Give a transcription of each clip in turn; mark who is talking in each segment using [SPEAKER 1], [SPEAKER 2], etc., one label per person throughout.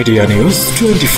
[SPEAKER 1] Media news twenty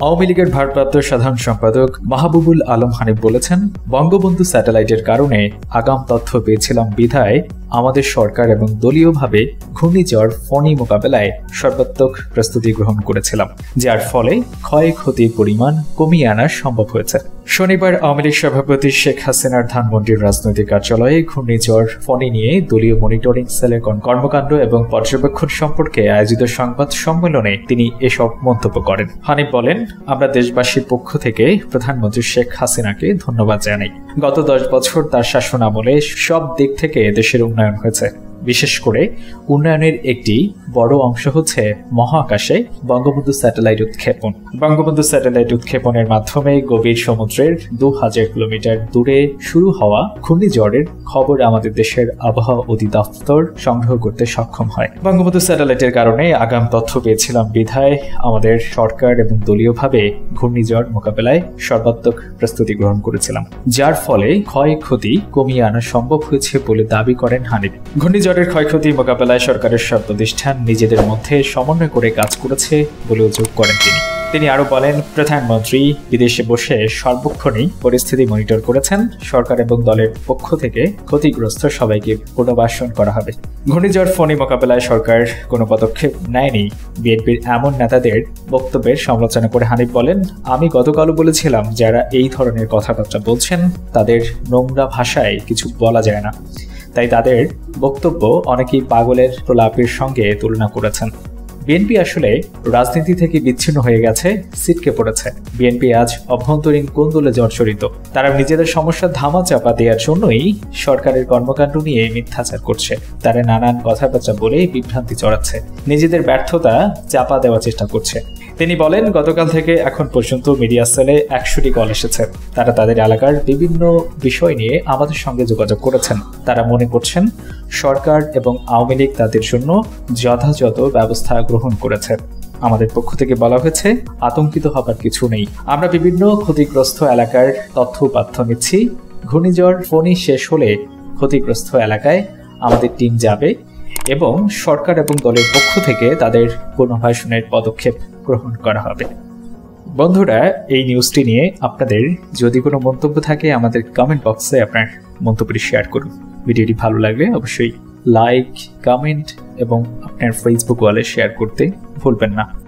[SPEAKER 2] Awami লীগের ভারপ্রাপ্ত সাধারণ সম্পাদক মাহবুবুল আলম হানিফ বলেছেন, বঙ্গবন্ধু স্যাটেলাইটের কারণে আগাম তথ্য পেয়েছিলাম বিধায় আমাদের সরকার এবং দলীয়ভাবে ঘূর্ণিঝড় ফনি মোকাবেলায় সর্বাত্মক প্রস্তুতি গ্রহণ করেছিলাম, যার ফলে ক্ষয়ক্ষতির পরিমাণ কমিয়ে আনা সম্ভব হয়েছে। শনিবার আওয়ামী লীগ সভাপতি শেখ হাসিনার ধানমন্ডির রাজনৈতিক কার্যালয়ে ঘূর্ণিঝড় ফনি নিয়ে দলীয় মনিটরিং সেলের কর্মকাণ্ড এবং পর্যবেক্ষণ সম্পর্কে আয়োজিত সংবাদ সম্মেলনে তিনি এসব মন্তব্য করেন। হানিফ বলেন, আমরা দেশবাসীর পক্ষ থেকে প্রধানমন্ত্রী শেখ হাসিনাকে ধন্যবাদ জানাই। গত দশ বছর তার শাসন আমলে সব দিক থেকে দেশের উন্নয়ন হয়েছে বিশেষ করে উন্নয়নের একটি বড় অংশ হচ্ছে মহাকাশে বঙ্গবন্ধু স্যাটেলাইট উৎক্ষেপণ। বঙ্গবন্ধু স্যাটেলাইট উৎক্ষেপণের মাধ্যমে গভীর সমুদ্রের দু হাজার কিলোমিটার দূরে শুরু হওয়া ঘূর্ণিঝড়ের খবর আমাদের দেশের আবহাওয়া অধিদপ্তর সংগ্রহ করতে সক্ষম হয়। বঙ্গবন্ধু স্যাটেলাইটের কারণে আগাম তথ্য পেয়েছিলাম বিধায় আমাদের সরকার এবং দলীয়ভাবে ঘূর্ণিঝড় মোকাবেলায় সর্বাত্মক প্রস্তুতি গ্রহণ করেছিলাম। যার ফলে ক্ষয়ক্ষতি কমিয়ে আনা সম্ভব হয়েছে বলে দাবি করেন হানিফ। ঘূর্ণিঝড় ঝড়ের ক্ষয়ক্ষতি মোকাবেলায় সরকারের সব প্রতিষ্ঠান নিজেদের মধ্যে সমন্বয় করে কাজ করেছে বলেও যোগ করেন তিনি। তিনি আরও বলেন, প্রধানমন্ত্রী বিদেশে বসে সর্বক্ষণই পরিস্থিতি মনিটর করেছেন। সরকার এবং দলের পক্ষ থেকে ক্ষতিগ্রস্ত সবাইকে পুনর্বাসন করা হবে। ঘূর্ণিঝড়, ফণি মোকাবেলায় সরকার কোনো পদক্ষেপ নেয়নি। বিএনপির এমন নেতাদের বক্তব্যের সমালোচনা করে হানিফ বলেন, আমি গতকালও বলেছিলাম, যারা এই ধরনের কথাবার্তা বলছেন, তাদের নোংরা ভাষায় কিছু বলা যায় না। তাই তাদের বক্তব্য অনেকেই পাগলের প্রলাপের সঙ্গে তুলনা করেছেন। বিএনপি আসলে রাজনীতি থেকে বিচ্ছিন্ন হয়ে গেছে, সিটকে পড়েছে। বিএনপি আজ অভ্যন্তরীণ কোন্দলে জর্জরিত। তারা নিজেদের সমস্যার ধামা চাপা দেওয়ার জন্যই সরকারের কর্মকাণ্ড নিয়ে মিথ্যাচার করছে। তারা নানান কথাবার্তা বলে বিভ্রান্তি চড়াচ্ছে। নিজেদের ব্যর্থতা চাপা দেওয়ার চেষ্টা করছে। তিনি বলেন, গতকাল থেকে এখন পর্যন্ত মিডিয়া সেলে একশোটি কল এসেছে। তারা তাদের এলাকার বিভিন্ন বিষয় নিয়ে আমাদের সঙ্গে যোগাযোগ করেছেন। তারা মনে করছেন, সরকার এবং আওয়ামী লীগ তাদের জন্য যথাযথ ব্যবস্থা গ্রহণ করেছে। আমাদের পক্ষ থেকে বলা হয়েছে, আতঙ্কিত হবার কিছু নেই। আমরা বিভিন্ন ক্ষতিগ্রস্ত এলাকার তথ্য উপাত্য নিচ্ছি। ঘূর্ণিঝড় ফণি শেষ হলে ক্ষতিগ্রস্ত এলাকায় আমাদের টিম যাবে। এবং সরকার এবং দলের পক্ষ থেকে তাদের পুনর্বাসনের পদক্ষেপ গ্রহণ করা হবে। বন্ধুরা, এই নিউজটি নিয়ে আপনাদের যদি কোনো মন্তব্য থাকে, আমাদের কমেন্ট বক্সে আপনার মন্তব্যটি শেয়ার করুন। ভিডিওটি ভালো লাগলে অবশ্যই লাইক কমেন্ট এবং আপনার ফেসবুক ওয়ালে শেয়ার করতে ভুলবেন না।